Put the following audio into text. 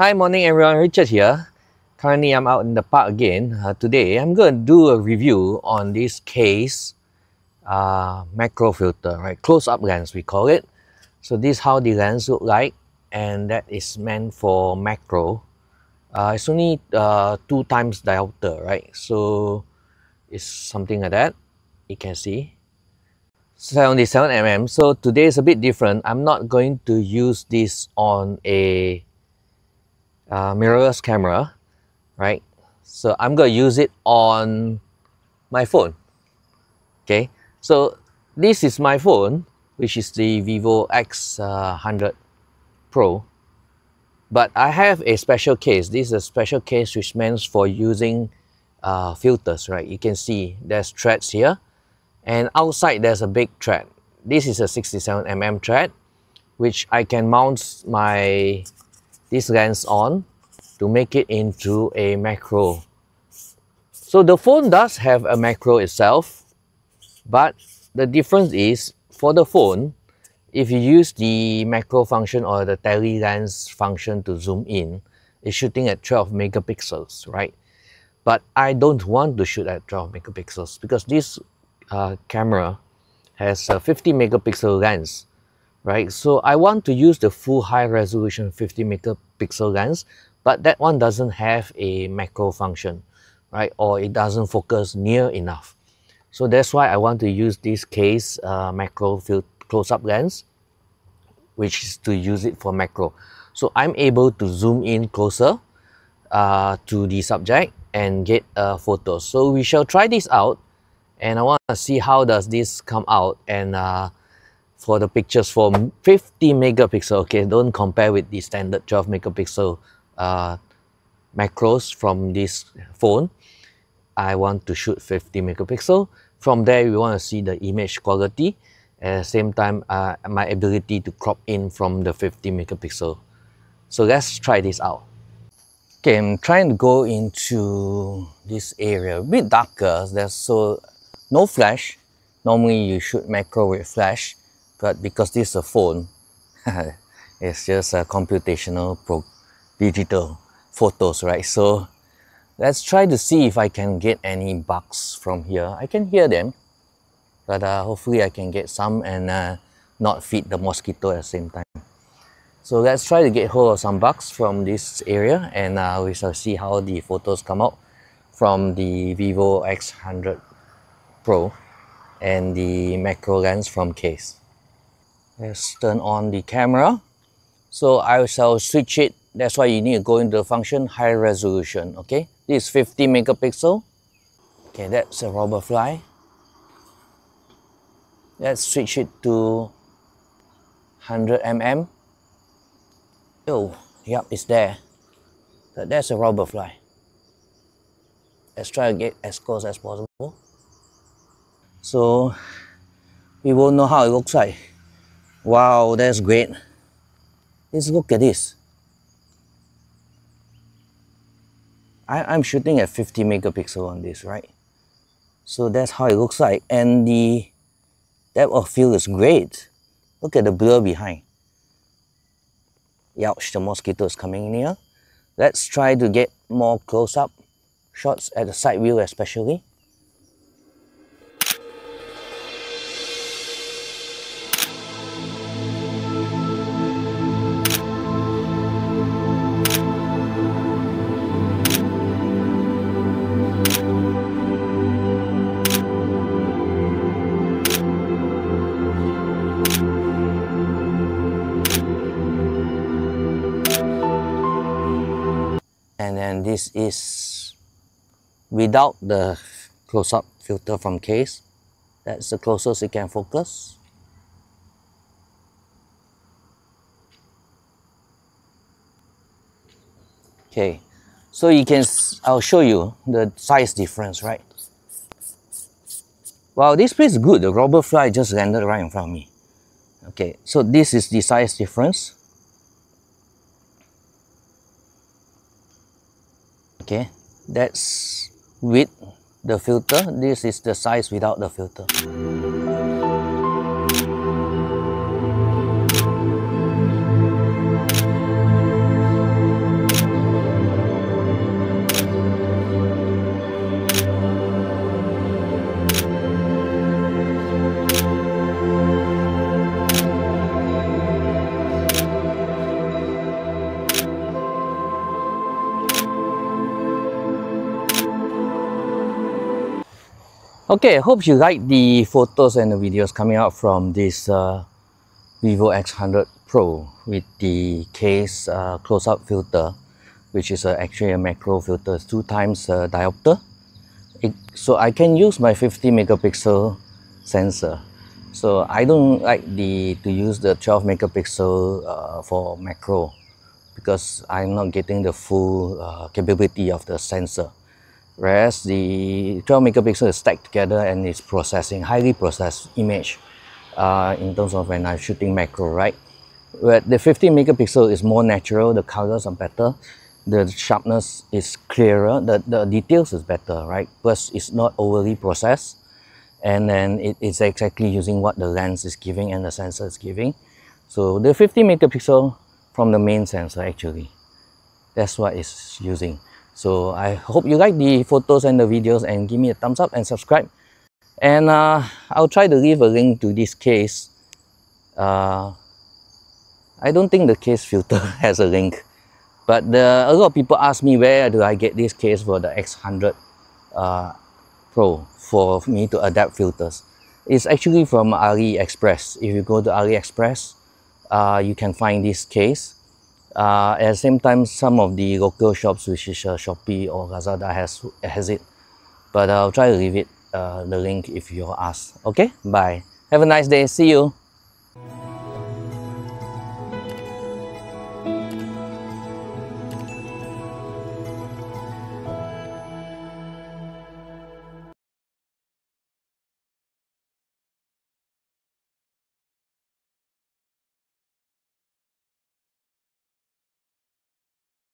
Hi, morning everyone. Richart here. Currently, I'm out in the park again. Uh, today, I'm going to do a review on this Kase uh, macro filter, right? Close-up lens, we call it. So this is how the lens look like, and that is meant for macro. Uh, it's only uh, two times diopter, right? So it's something like that. You can see. 77 mm. So today is a bit different. I'm not going to use this on a uh, mirrorless camera, right? So I'm going to use it on my phone. Okay, so this is my phone, which is the Vivo X100 uh, Pro. But I have a special case. This is a special case which means for using uh, filters, right? You can see there's threads here and outside there's a big thread. This is a 67mm thread which I can mount my this lens on to make it into a macro. So the phone does have a macro itself but the difference is for the phone if you use the macro function or the tele lens function to zoom in it's shooting at 12 megapixels right but I don't want to shoot at 12 megapixels because this uh, camera has a 50 megapixel lens, right? So I want to use the full high resolution 50 megapixel lens, but that one doesn't have a macro function, right? Or it doesn't focus near enough. So that's why I want to use this Kase uh, macro close-up lens, which is to use it for macro. So I'm able to zoom in closer uh, to the subject and get a photo. So we shall try this out and I want to see how does this come out and uh, for the pictures for 50 megapixel okay don't compare with the standard 12 megapixel uh, macros from this phone. I want to shoot 50 megapixel. From there we want to see the image quality. At the same time uh, my ability to crop in from the 50 megapixel. So let's try this out. Okay I'm trying to go into this area. A bit darker. There's so no flash. Normally you shoot macro with flash, but because this is a phone, it's just a computational pro digital photos, right? So let's try to see if I can get any bugs from here. I can hear them, but uh, hopefully I can get some and uh, not feed the mosquito at the same time. So let's try to get hold of some bugs from this area and uh, we shall see how the photos come out from the Vivo X100 Pro and the macro lens from Kase. Let's turn on the camera. So I shall switch it. That's why you need to go into the function high resolution. Okay, this is 50 megapixel. Okay, that's a robber fly. Let's switch it to 100 mm. Oh, yep, it's there. But that's a robber fly. Let's try to get as close as possible so we won't know how it looks like wow that's great let's look at this I, I'm shooting at 50 megapixel on this right? So that's how it looks like. And the depth of field is great. Look at the blur behind. Ouch, the mosquito is coming near. Let's try to get more close-up shots at the side view especially this is without the close-up filter from Kase. That's the closest it can focus. Okay so you can I'll show you the size difference right? Wow this place is good. The robber fly just landed right in front of me. Okay so this is the size difference okay that's with the filter. This is the size without the filter Okay, I hope you like the photos and the videos coming out from this uh, Vivo X100 Pro with the Kase uh, close-up filter, which is uh, actually a macro filter, two times uh, diopter. It, so I can use my 50 megapixel sensor. So I don't like the to use the 12 megapixel uh, for macro because I'm not getting the full uh, capability of the sensor. Whereas the 12 megapixel is stacked together and it's processing highly processed image uh, in terms of when I'm shooting macro, right? Where the 15 megapixel is more natural, the colors are better, the sharpness is clearer, the, the details is better, right? Plus it's not overly processed and then it, it's exactly using what the lens is giving and the sensor is giving. So the 50 megapixel from the main sensor actually, that's what it's using. So I hope you like the photos and the videos and give me a thumbs up and subscribe. And uh, I'll try to leave a link to this case. Uh, I don't think the Kase filter has a link. But the, a lot of people ask me where do I get this case for the X100 uh, Pro for me to adapt filters. It's actually from AliExpress. If you go to AliExpress, uh, you can find this case. Uh, at the same time, some of the local shops, which is uh, Shopee or Lazada, has has it. But I'll try to leave it uh, the link if you ask. Okay, bye. Have a nice day. See you.